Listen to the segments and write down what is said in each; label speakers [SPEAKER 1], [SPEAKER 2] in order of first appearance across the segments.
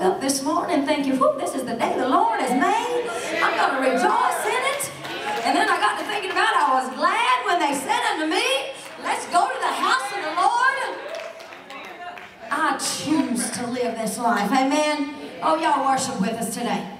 [SPEAKER 1] woke up this morning thinking, whoop, this is the day the Lord has made. I'm going to rejoice in it. And then I got to thinking about it. I was glad when they said unto me, let's go to the house of the Lord. I choose to live this life. Amen. Oh, y'all worship with us today.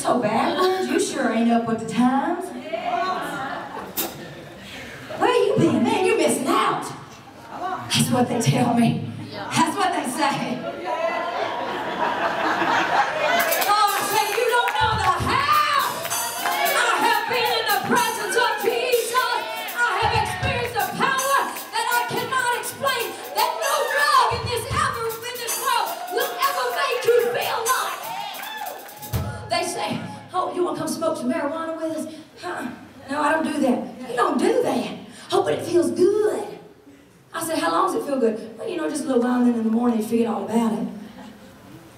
[SPEAKER 1] so backwards. You sure ain't up with the times. Where you been? Man, you're missing out. That's what they tell me. That's what they say. Marijuana with us? Huh? No, I don't do that. You don't do that. Oh, but it feels good. I said, how long does it feel good? Well, you know, just a little while, and then in the morning you forget all about it.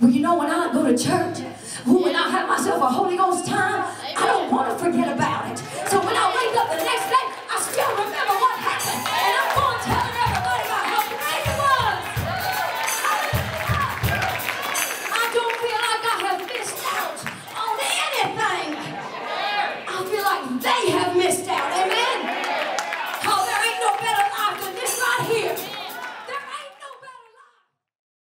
[SPEAKER 1] Well, you know, when I go to church, when I have myself a Holy Ghost time,